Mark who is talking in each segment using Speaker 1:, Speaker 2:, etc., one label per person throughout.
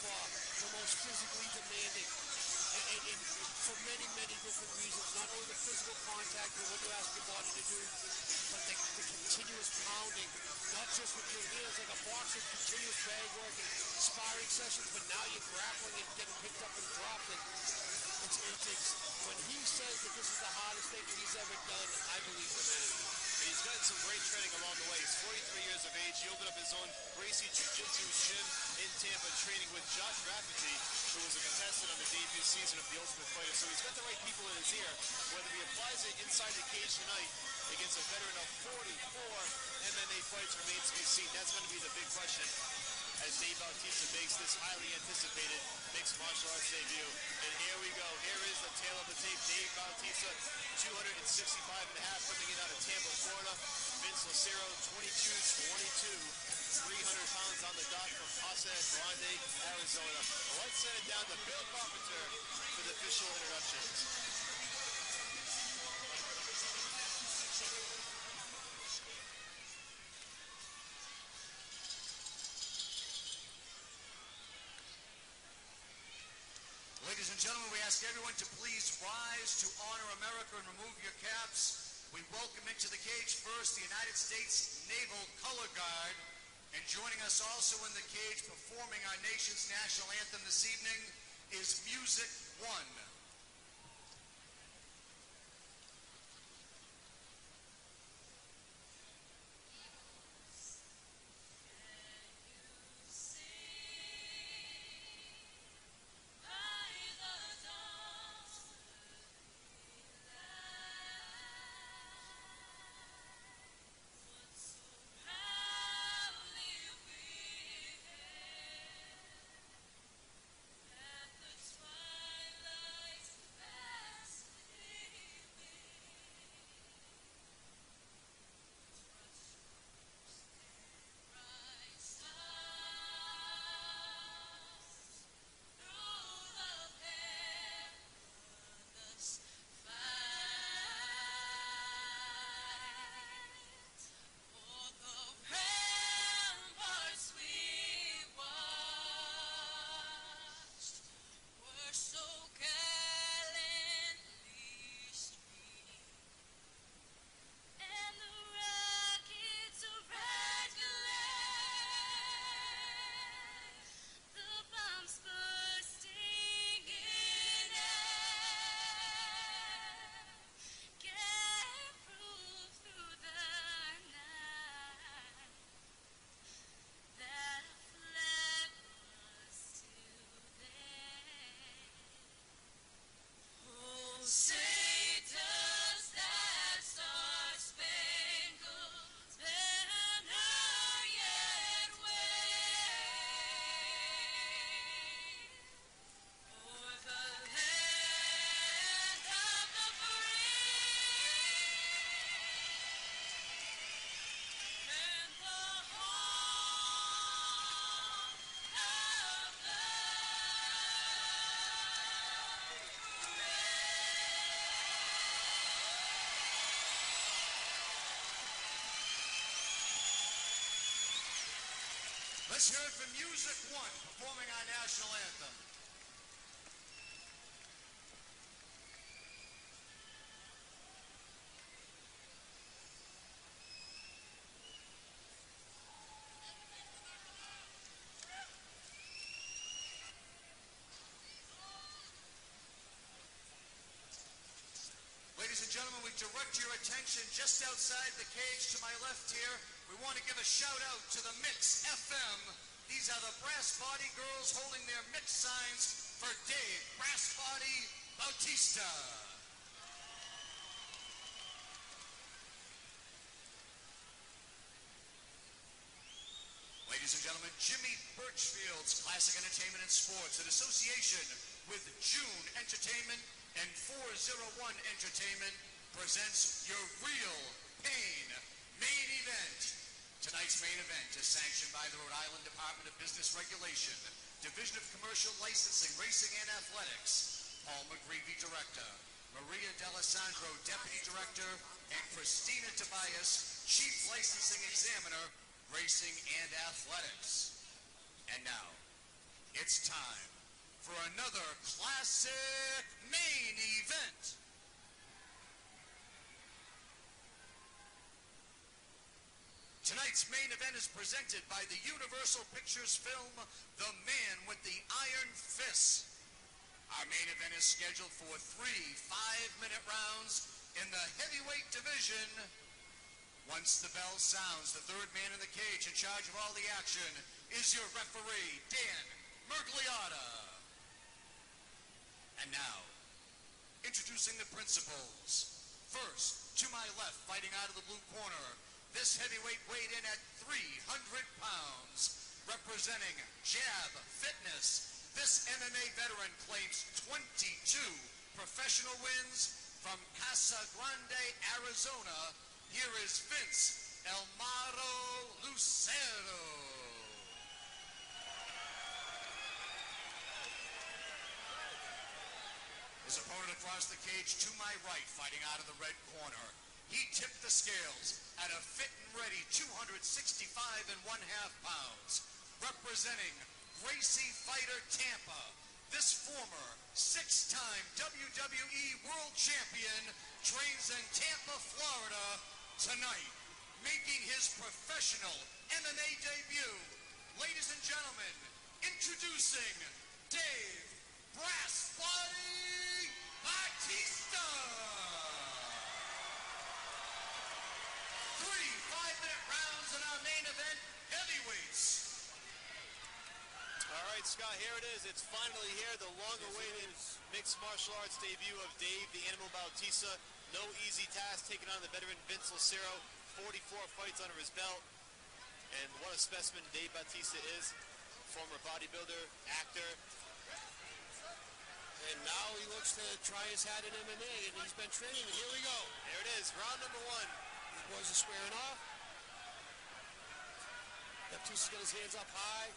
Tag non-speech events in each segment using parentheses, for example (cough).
Speaker 1: far the most physically demanding. And, and, and for many, many different reasons. Not only the physical contact and what you ask your body to do, but the, the continuous pounding. Not just with your hands like a boxer, continuous bag work and sparring sessions, but now you're grappling and getting picked up and dropped. And it's, it's, it's, when he says that this is the hardest thing that he's ever done, I believe the man.
Speaker 2: He's gotten some great training along the way. He's 43 years of age. He opened up his own Gracie Jiu-Jitsu gym in Tampa, training with Josh Rafferty, who was a contestant on the debut season of The Ultimate Fighter. So he's got the right people in his ear. Whether he applies it inside the cage tonight against a veteran of 44 MMA fights remains to be seen. That's going to be the big question as Dave Bautista makes this highly anticipated mixed martial arts debut. And here we go. Here is the tale of the tape. Dave Bautista, 265 and a half coming in out of Tampa, Florida. Vince Lucero, 22-22. 300 pounds on the dot from Casa Grande, Arizona. Let's send it down to Bill Carpenter for the official introductions.
Speaker 3: Ask everyone to please rise to honor America and remove your caps. We welcome into the cage first the United States Naval Color Guard. And joining us also in the cage performing our nation's national anthem this evening is Music One. Let's hear it from Music One performing our national anthem. Ladies and gentlemen, we direct your attention just outside the cage to my left here. We want to give a shout out to the Mix FM. These are the Brass Body Girls holding their mix signs for Dave Brass Body Bautista. Ladies and gentlemen, Jimmy Burchfield's Classic Entertainment and Sports in association with June Entertainment and 401 Entertainment presents your real pain main event. Tonight's main event is sanctioned by the Rhode Island Department of Business Regulation, Division of Commercial Licensing, Racing and Athletics. Paul McGreevy, Director. Maria D'Alessandro, Deputy Director, and Christina Tobias, Chief Licensing Examiner, Racing and Athletics. And now,
Speaker 4: it's time for another classic main event. Tonight's main event is presented by the Universal Pictures film The Man with the Iron Fist. Our main event is scheduled for three five-minute rounds in the heavyweight division. Once the bell sounds, the third man in the cage in charge of all the action is your referee, Dan Miragliotta. And now, introducing the principals. First, to my left, fighting out of the blue corner, this heavyweight weighed in at 300 pounds, representing Jab Fitness. This MMA veteran claims 22 professional wins from Casa Grande, Arizona. Here is Vince Elmaro Lucero. His opponent across the cage to my right, fighting out of the red corner. He tipped the scales at a fit and ready 265 and one half pounds, representing Gracie Fighter Tampa. This former six-time WWE World Champion trains in Tampa, Florida tonight, making his professional MMA debut. Ladies and gentlemen, introducing Dave Brass
Speaker 2: Scott, here it is. It's finally here, the long-awaited mixed martial arts debut of Dave the Animal Bautista. No easy task taking on the veteran Vince Lucero. 44 fights under his belt. And what a specimen Dave Bautista is. Former bodybuilder, actor.
Speaker 1: And now he looks to try his hat in MMA, and he's been training. Here we go.
Speaker 2: There it is, round number one.
Speaker 1: These boys are squaring off. Batista's got his hands up high.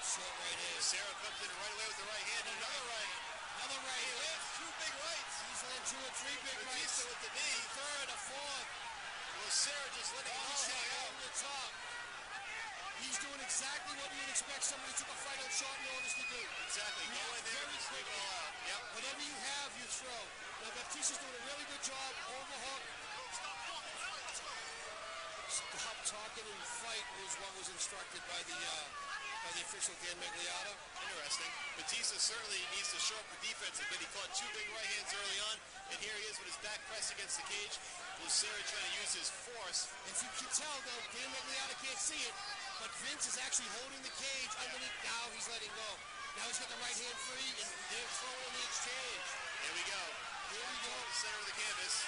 Speaker 1: Short right hand.
Speaker 2: Lucero comes in right away with the right hand. Another right.
Speaker 1: Another right
Speaker 2: He lands two big rights.
Speaker 1: He's landed two or three big rights.
Speaker 2: Batista with the knee.
Speaker 1: A third, a fourth.
Speaker 2: Lucero just letting it all hang out.
Speaker 1: the top. He's doing exactly what you'd expect somebody who took a fight on short notice to do.
Speaker 2: Exactly. Go in there and it all out. Yep.
Speaker 1: Whatever you have, you throw. Now, Batista's doing a really good job. Overhook. Stop talking and fight was what was instructed by the uh, by the official Dan Miragliotta.
Speaker 2: Interesting. Batista certainly needs to show up the defense a bit. He caught two big right hands early on, and here he is with his back pressed against the cage. Lucero trying to use his force.
Speaker 1: If you can tell, though, Dan Miragliotta can't see it, but Vince is actually holding the cage underneath. Now he's letting go. Now he's got the right hand free, and they're throwing the exchange.
Speaker 2: Here we go.
Speaker 1: Here we go.
Speaker 2: Center of the canvas.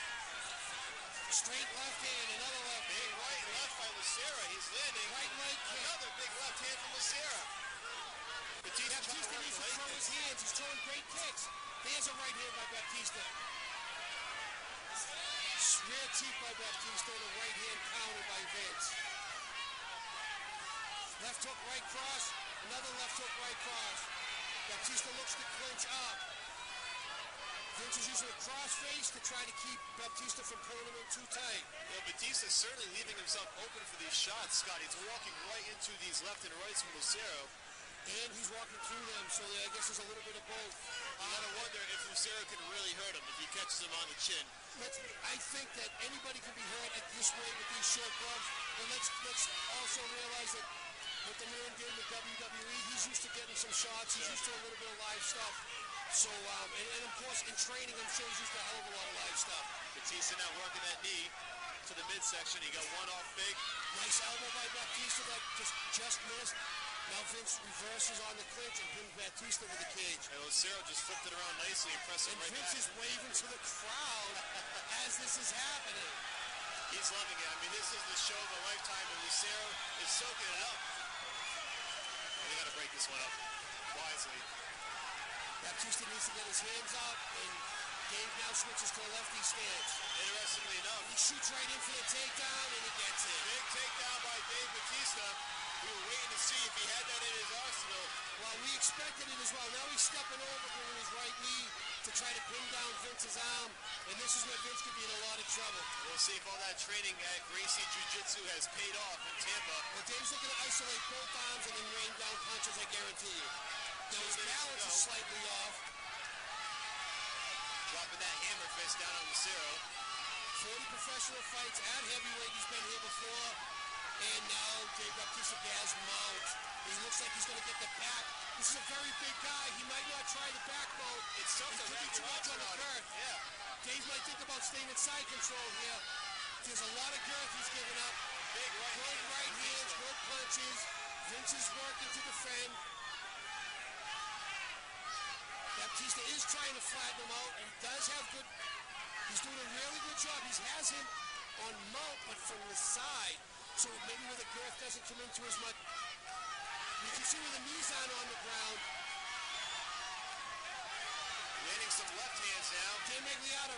Speaker 1: Straight left hand, another left
Speaker 2: Big right left by Lucero. He's landing.
Speaker 1: Right leg kick.
Speaker 2: Another big left hand from Lucero. Batista trying to
Speaker 1: Batista
Speaker 2: work
Speaker 1: needs
Speaker 2: the
Speaker 1: to
Speaker 2: leg
Speaker 1: throw
Speaker 2: kick.
Speaker 1: his hands. He's kicks. There's a right hand by Batista. Rear teep by Batista and a right hand counter by Vince. Left hook, right cross. Another left hook, right cross. Batista looks to clinch up. Vince is using a cross face to try to keep Batista from pulling him in too tight.
Speaker 2: You know, Batista's certainly leaving himself open for these shots, Scott. He's walking right into these left and rights from Lucero.
Speaker 1: And he's walking through them, so I guess there's a little bit of both.
Speaker 2: You gotta wonder if Lucero can really hurt him if he catches him on the chin.
Speaker 1: let's, I think that anybody can be hurt at this weight with these short gloves. And let's let's also realize that what the man in the WWE, he's used to getting some shots. He's used to a little bit of live stuff. So, um, and, and of course, in training, I'm sure he's used to a hell of a lot of live stuff.
Speaker 2: Batista now working that knee to the midsection. He got one off big.
Speaker 1: Nice elbow by Batista that just just missed. Now Vince reverses on the clinch and pins Batista with the cage.
Speaker 2: And Lucero just flipped it around nicely and pressed
Speaker 1: And
Speaker 2: him right
Speaker 1: Vince
Speaker 2: back.
Speaker 1: is waving to the crowd as this is happening.
Speaker 2: He's loving it. I mean, this is the show of a lifetime, and Lucero is soaking it up. And they got to break this one up wisely.
Speaker 1: Batista needs to get his hands up, and Dave now switches to a lefty stance.
Speaker 2: Interestingly enough,
Speaker 1: He shoots right in for the takedown, and he gets it.
Speaker 2: big takedown by Dave Batista. We were waiting to see if he had that in his arsenal.
Speaker 1: Well, we expected it as well. Now he's stepping over with his right knee to try to pin down Vince's arm, and this is where Vince could be in a lot of trouble.
Speaker 2: We'll see if all that training at Gracie Jiu-Jitsu has paid off in Tampa.
Speaker 1: Well, Dave's looking to isolate both arms and then rain down punches, I guarantee you. Now his balance is slightly off.
Speaker 2: Dropping that hammer fist down on the Lucero.
Speaker 1: 40 professional fights at heavyweight. He's been here before. And now Dave Batista has mount. He looks like he's going to get the back. This is a very big guy. He might not try the back mount.
Speaker 2: It's tough
Speaker 1: It
Speaker 2: to
Speaker 1: be too much on the girth.
Speaker 2: Yeah.
Speaker 1: Dave might think about staying in side control here. There's a lot of girth he's giving up.
Speaker 2: Big right
Speaker 1: Good
Speaker 2: hand.
Speaker 1: right hands, good punches. Vince is working to defend. Batista is trying to flatten him out. He does have good. He's doing a really good job. He has him on mount, but from the side. So maybe where the girth doesn't come into as much. You can see where the knees aren't on the ground.
Speaker 2: Landing some left hands now.
Speaker 1: Dan Miragliotta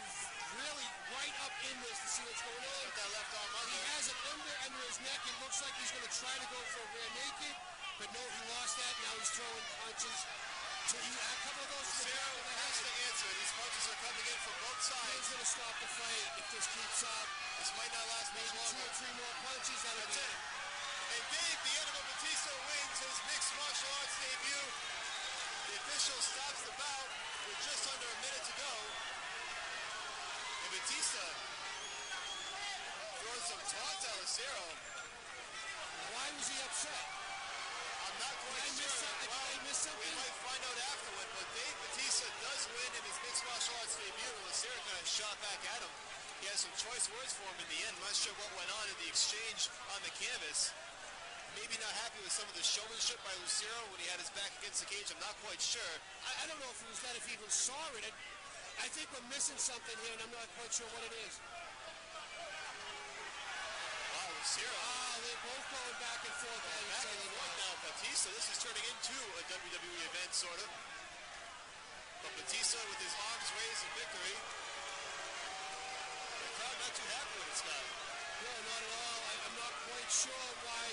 Speaker 1: really right up in this to see what's going on.
Speaker 2: Put that left arm
Speaker 1: He has it under under his neck. It looks like he's going to try to go for a rear naked, but no, he lost that. Now he's throwing punches. So he a couple of those to the
Speaker 2: Lucero
Speaker 1: the
Speaker 2: has to answer. These punches are coming in from both sides.
Speaker 1: He's going to stop the fight if this keeps up.
Speaker 2: This might not last much
Speaker 1: Maybe two or three more punches. That'll
Speaker 2: That's it. And Dave, the Animal Batista wins his mixed martial arts debut. The official stops the bout with just under a minute to go. And Batista throws some taunts at Lucero.
Speaker 1: Why was he upset?
Speaker 2: I'm not
Speaker 1: Did
Speaker 2: quite
Speaker 1: I miss
Speaker 2: sure.
Speaker 1: something? Did I miss
Speaker 2: we might find out afterward, but Dave Batista does win in his mixed martial arts debut. Lucero kind of shot back at him. He has some choice words for him in the end. I'm not sure what went on in the exchange on the canvas. Maybe not happy with some of the showmanship by Lucero when he had his back against the cage. I'm not quite sure.
Speaker 1: I, I don't know if it was that, if he even saw it. I, I think we're missing something here, and I'm not quite sure what it is.
Speaker 2: Wow, Lucero.
Speaker 1: Ah, they're both going back and forth. at each
Speaker 2: Back and forth
Speaker 1: now.
Speaker 2: now, Batista. This is turning into a WWE event, sort of. But Batista with his arms raised in victory. Not too happy with this guy.
Speaker 1: No, not at all. I, I'm not quite sure why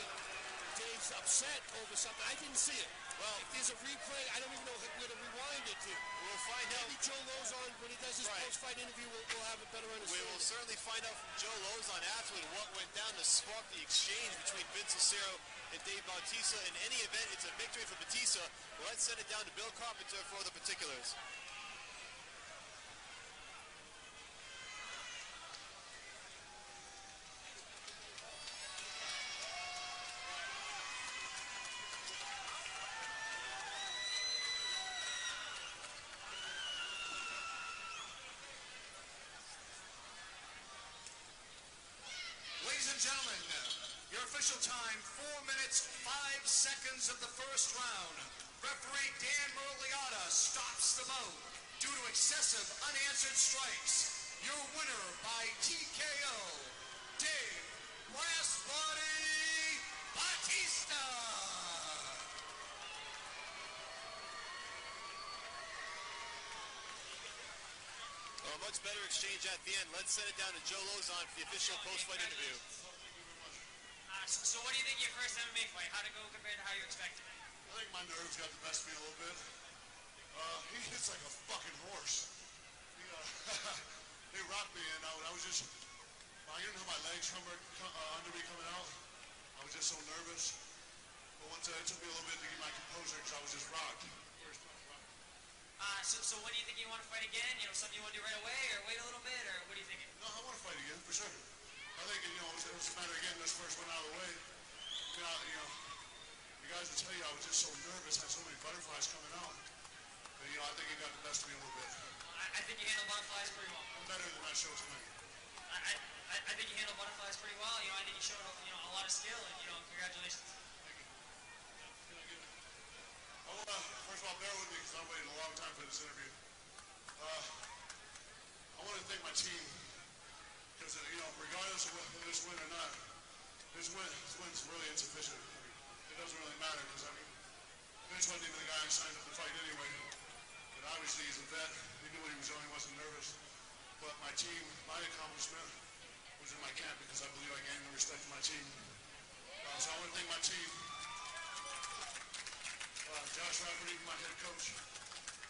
Speaker 1: Dave's upset over something. I didn't see it.
Speaker 2: Well,
Speaker 1: If there's a replay, I don't even know where to rewind it to.
Speaker 2: we'll find out.
Speaker 1: Maybe Joe Lauzon, when he does his
Speaker 2: Right.
Speaker 1: post-fight interview, will we'll have a better understanding.
Speaker 2: We will certainly find out from Joe Lauzon afterward what went down to spark the exchange between Vince Lucero and Dave Bautista. In any event, it's a victory for Batista. Let's send it down to Bill Carpenter for the particulars.
Speaker 4: Official time, four minutes, five seconds of the first round. Referee Dan Miragliotta stops the bout due to excessive unanswered strikes. Your winner by TKO, Dave Brass Body Batista.
Speaker 2: A much better exchange at the end. Let's send it down to Joe Lauzon for the official post-fight interview.
Speaker 5: So, so what do you think your first MMA fight? How'd it go compared to how you expected it?
Speaker 6: I think my nerves got the best of me a little bit. Uh, (laughs) he hits like a fucking horse. He, uh, (laughs) they rocked me and I, I was just, I didn't have my legs under, uh, under me coming out. I was just so nervous. But once uh, it took me a little bit to get my composure because I was just rocked.
Speaker 5: Uh, so, so when do you think you want to fight again? You know, something you want to do right away, or wait a little bit, or what are you thinking?
Speaker 6: No, I want to fight again for sure. I think you know it was, a matter of getting this first one out of the way. You know, you know, the guys will tell you I was just so nervous, had so many butterflies coming out. But you know, I think it got the best of me a little bit.
Speaker 5: I, I think you handle butterflies pretty well.
Speaker 6: I'm better than that show tonight.
Speaker 5: I, I, I- I think you handle butterflies pretty well. You know, I think you showed you know a lot of skill, and you know, congratulations.
Speaker 6: I will, uh, first of all, bear with me because I'm waiting a long time for this interview. Uh, I want to thank my team because, you know, regardless of whether this win or not, this win, this win's really insufficient. I mean, it doesn't really matter because, I mean, Vince wasn't even the guy I signed up to fight anyway. But obviously, he's a vet. He knew what he was doing. He wasn't nervous. But my team, my accomplishment was in my camp because I believe I gained the respect of my team. Uh, so I want to thank my team. Uh, Josh Rafferty, my head coach.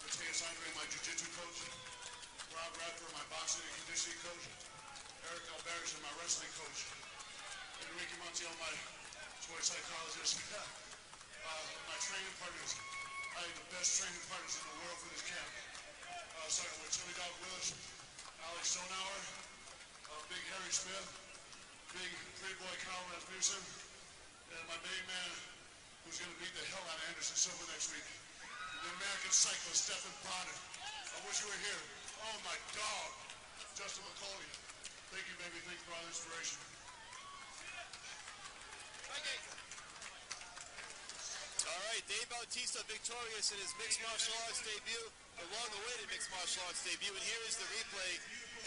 Speaker 6: Mateus Andre, my jiu-jitsu coach. Rob Radford, my boxing and conditioning coach. Eric Albertson, my wrestling coach. Ricky Montiel, my sports psychologist. (laughs) uh, my training partners. I probably the best training partners in the world for this camp. Uh, starting with Timmy Dog Willis, Alex Schoenauer, uh, Big Harry Smith, Big Pretty Boy Kyle Rasmussen, and my main man who's going to beat the hell out of Anderson Silva next week. The American Psycho, Stephan Bonnar. I wish you were here. Oh, my dog, Justin McCauley. Thank you, baby. Thank you for all the inspiration.
Speaker 2: All right, Dave Bautista victorious in his mixed martial arts debut, the long-awaited mixed martial arts debut. And here is the replay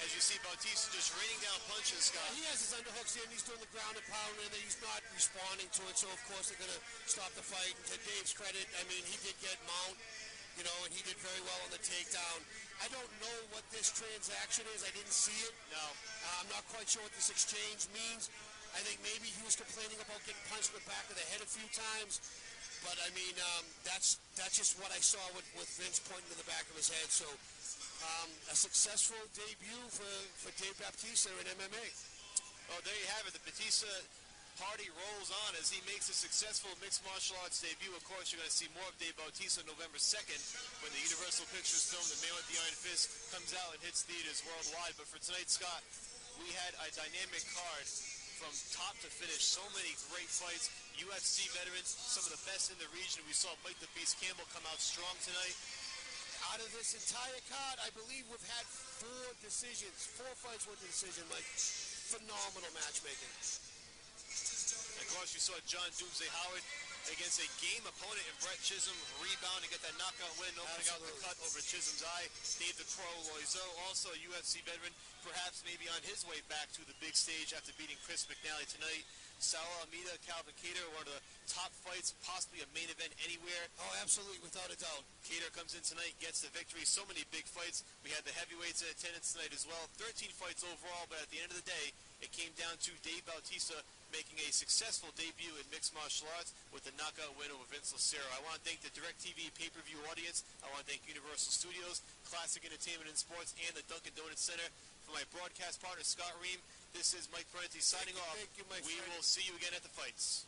Speaker 2: as you see Bautista just raining down punches, Scott.
Speaker 1: He has his underhooks in. He's doing the ground and pound, and he's not responding to it. So of course they're going to stop the fight. And to Dave's credit, I mean he did get mount, you know, and he did very well on the takedown. I don't know what this transaction is. I didn't see it.
Speaker 2: No.
Speaker 1: Uh, I'm not quite sure what this exchange means. I think maybe he was complaining about getting punched in the back of the head a few times. But I mean, um, that's that's just what I saw with, with Vince pointing to the back of his head. So um, a successful debut for, for Dave Batista in MMA.
Speaker 2: Oh, there you have it. The Batista party rolls on as he makes a successful mixed martial arts debut. Of course, you're going to see more of Dave Bautista November 2nd when the Universal Pictures film The Man with the Iron Fist comes out and hits theaters worldwide. But for tonight, Scott, we had a dynamic card from top to finish. So many great fights. UFC veterans, some of the best in the region. We saw Mike the Beast Campbell come out strong tonight.
Speaker 1: Out of this entire card, I believe we've had four decisions. Four fights with a decision, Mike. Phenomenal matchmaking.
Speaker 2: Of course, you saw John Doomsday Howard against a game opponent in Brett Chisholm rebound and get that knockout win, opening out the cut over Chisholm's eye. Dave the Crow Loiseau, also a UFC veteran, perhaps maybe on his way back to the big stage after beating Chris McNally tonight. Saul Almeida, Calvin Kattar, one of the top fights, possibly a main event anywhere.
Speaker 1: Oh, absolutely, without a doubt.
Speaker 2: Kattar comes in tonight, gets the victory. So many big fights. We had the heavyweights in attendance tonight as well. 13 fights overall, but at the end of the day, it came down to Dave Bautista making a successful debut in mixed martial arts with the knockout win over Vince Lucero. I want to thank the DirecTV pay-per-view audience. I want to thank Universal Studios, Classic Entertainment and Sports, and the Dunkin' Donuts Center. For my broadcast partner, Scott Ream, this is Mike Prenti signing off.
Speaker 1: Thank you, my
Speaker 2: we
Speaker 1: friend.
Speaker 2: will see you again at the fights.